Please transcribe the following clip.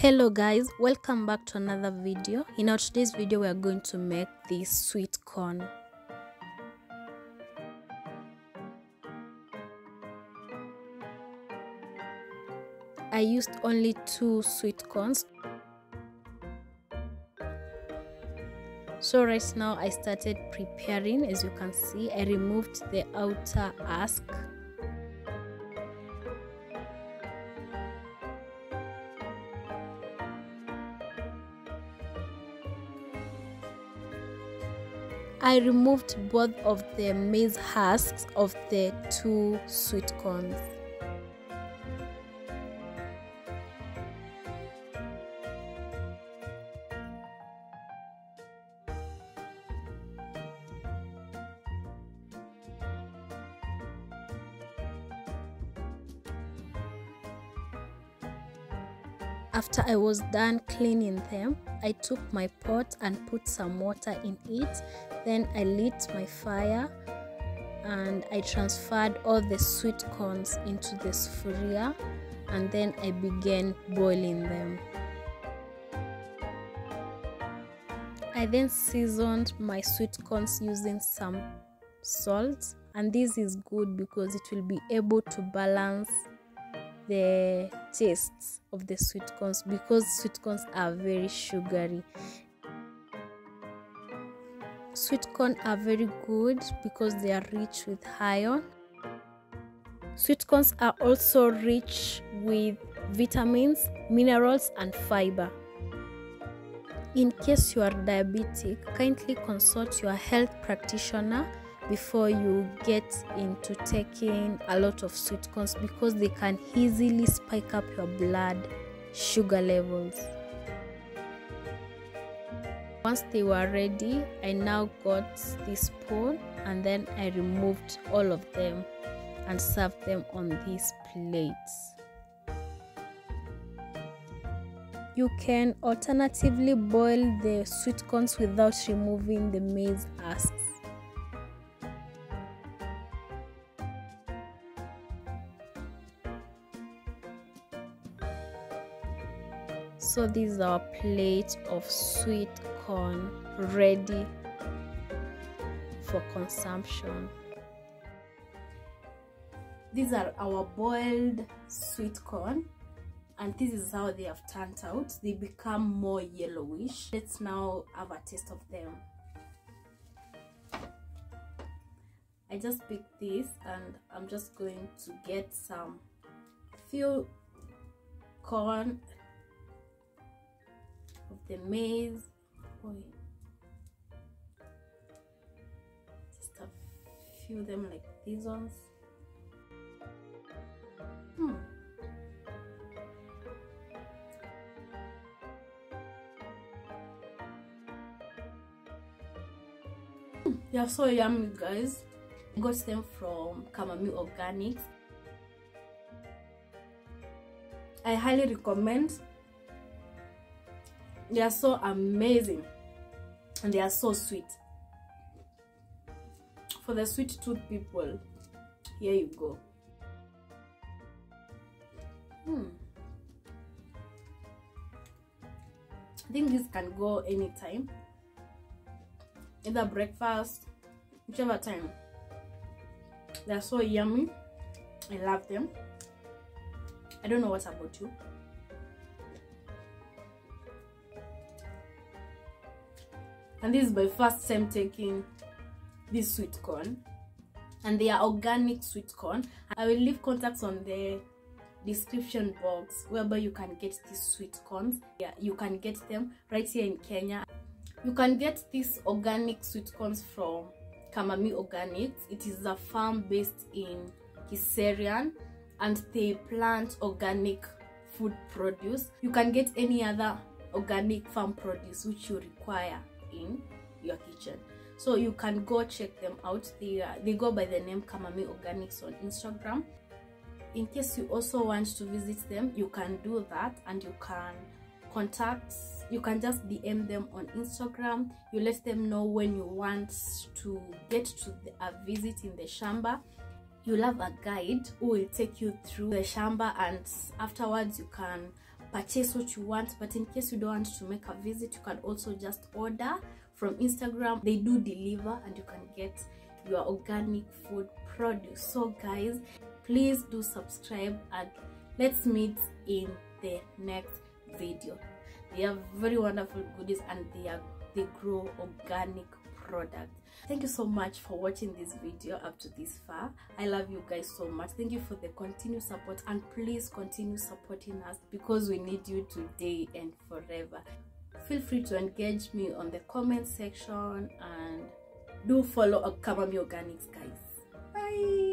hello guys welcome back to another video. In our today's video we are going to make this sweet corn. I used only two sweet corns. So right now i started preparing as you can see. I removed the outer husk I removed both of the maize husks of the two sweet corns. After I was done cleaning them, I took my pot and put some water in it. Then I lit my fire and I transferred all the sweet corns into the sufuria and then I began boiling them. I then seasoned my sweet corns using some salt and this is good because it will be able to balance the tastes of the sweet corns because sweet corns are very sugary. Sweet corn are very good because they are rich with iron. Sweet corns are also rich with vitamins minerals and fiber. In case you are diabetic kindly consult your health practitioner before you get into taking a lot of sweet corns because they can easily spike up your blood sugar levels. Once they were ready, I now got this spoon and then I removed all of them and served them on these plates. You can alternatively boil the sweet corns without removing the maize husks. So this is our plate of sweet corn ready for consumption. These are our boiled sweet corn and this is how they have turned out. They become more yellowish. Let's now have a taste of them. I just picked this and i'm just going to get some few corn of the maize Boy. just a few them like these ones. Hmm. they are so yummy guys. I got them from Kamami Organics. I highly recommend they are so amazing. And they are so sweet. For the sweet tooth people here you go. Hmm. i think this can go anytime. Either breakfast whichever time. They're so yummy. I love them. I don't know what about you and this is my first time taking this sweet corn. And they are organic sweet corn. I will leave contacts on the description box whereby you can get these sweet corns. Yeah you can get them right here in kenya. You can get these organic sweet corns from kamami organics. It is a farm based in kiserian and they plant organic food produce. You can get any other organic farm produce which you require in your kitchen. So you can go check them out. They uh, they go by the name kamami organics on instagram. In case you also want to visit them you can do that and you can contact you can just dm them on instagram. You let them know when you want to get to the, a visit in the shamba you'll have a guide who will take you through the shamba and afterwards you can purchase what you want but in case you don't want to make a visit you can also just order from instagram. They do deliver and you can get your organic food produce. So guys please do subscribe and let's meet in the next video. They are very wonderful goodies and they are they grow organic products thank you so much for watching this video up to this far. I love you guys so much. Thank you for the continued support and please continue supporting us because we need you today and forever. Feel free to engage me on the comment section and do follow Kamami Organics guys. Bye